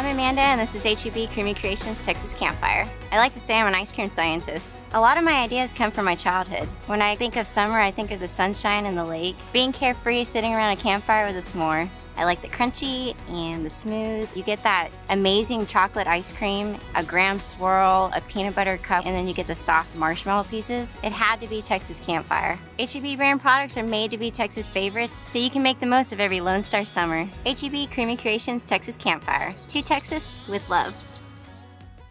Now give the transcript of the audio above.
I'm Amanda and this is HEB Creamy Creations Texas Campfire. I like to say I'm an ice cream scientist. A lot of my ideas come from my childhood. When I think of summer, I think of the sunshine and the lake, being carefree, sitting around a campfire with a s'more. I like the crunchy and the smooth. You get that amazing chocolate ice cream, a graham swirl, a peanut butter cup, and then you get the soft marshmallow pieces. It had to be Texas Campfire. HEB brand products are made to be Texas favorites, so you can make the most of every Lone Star summer. HEB Creamy Creations Texas Campfire. Texas with love.